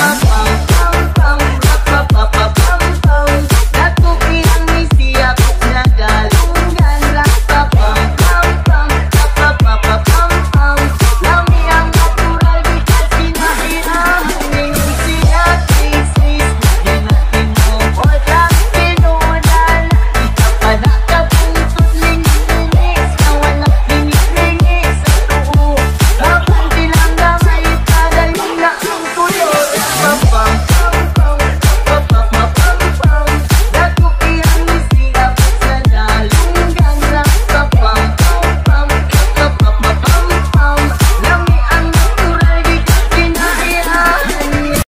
I'm